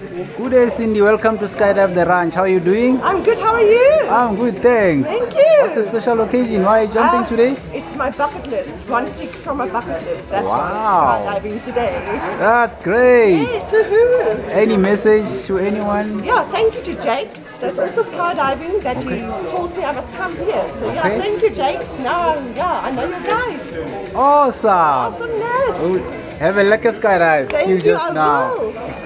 there, Cindy. Welcome to Skydive the Ranch. How are you doing? I'm good. How are you? I'm good, thanks. Thank you. What's a special occasion? Why are you jumping Uh, today? It's my bucket list. One tick from my bucket list. That's why I'm skydiving today. That's great. Yes, woohoo! Any message to anyone? Yeah, thank you to Jakes. That's also skydiving that Okay. he told me I must come here. So yeah, Okay. thank you, Jakes. Now, yeah, I know you guys. Awesome. Awesomeness. Have a lucky skydive. Thank you you. just I now. will.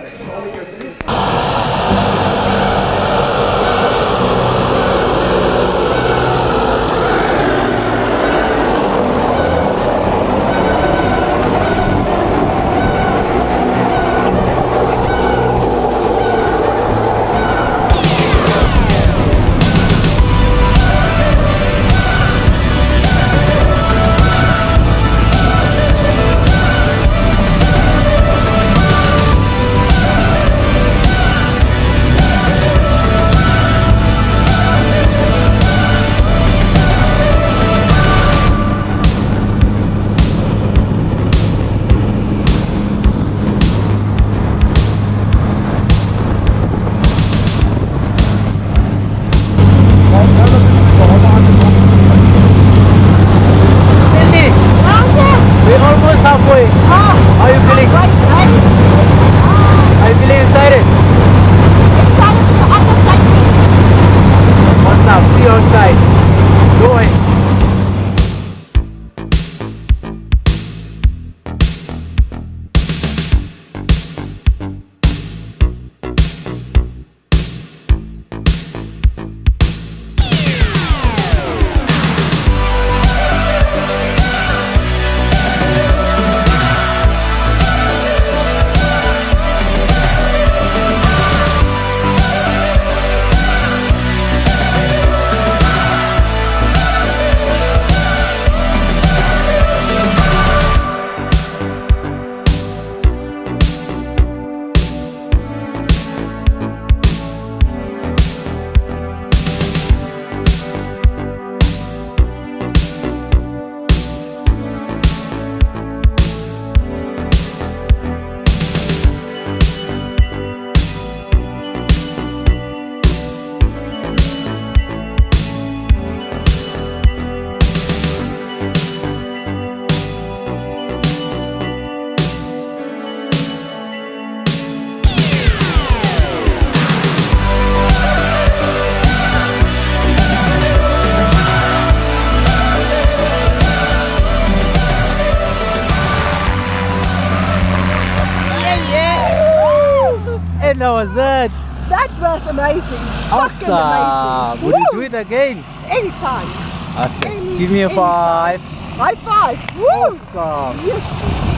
That was that. That was amazing. Fucking Awesome. amazing. Would you do it again? Anytime. Awesome. Give me a five. High five. Woo. Awesome. Yes.